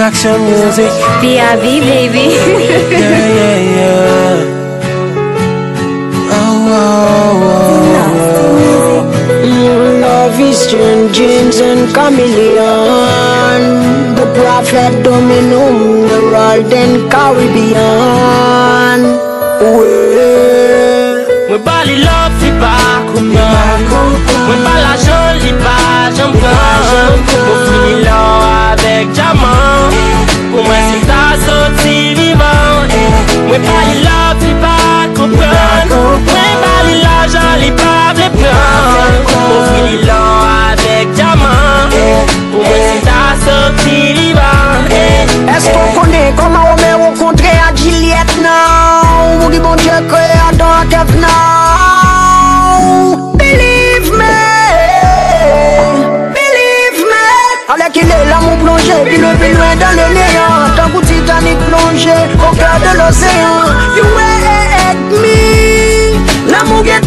Action music. PRV, baby. Yeah, yeah, yeah. Oh, oh, oh. Mm, Love is changing and chameleon. The prophet dominum, the world and Caribbean. Ouais. Mwen ba love li pa koupan Mwen ba la jan li pa jan now? Ou qui bon Dieu créé Adam à Kev now? Believe me, believe me. Allez qu'il est l'amour plongé, puis le plus loin dans le néant. Tant que Titanic plongé au cœur de l'océan. You and me, l'amour est